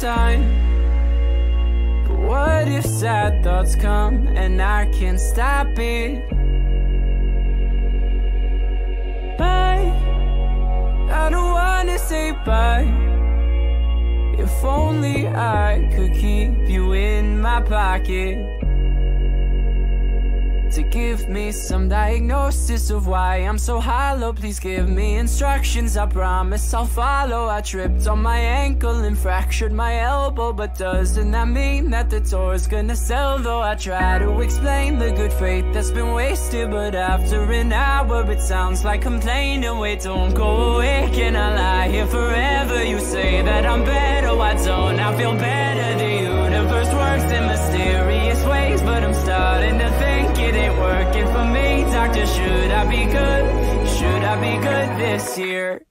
time. But what if sad thoughts come and I can't stop it? Bye. I don't wanna say bye. If only I could keep you in my pocket to give me some diagnosis of why I'm so hollow Please give me instructions, I promise I'll follow I tripped on my ankle and fractured my elbow But doesn't that mean that the tour's gonna sell though? I try to explain the good faith that's been wasted But after an hour it sounds like complaining Wait, don't go away, can I lie here forever? You say that I'm better, why don't I feel better? Should I be good? Should I be good this year?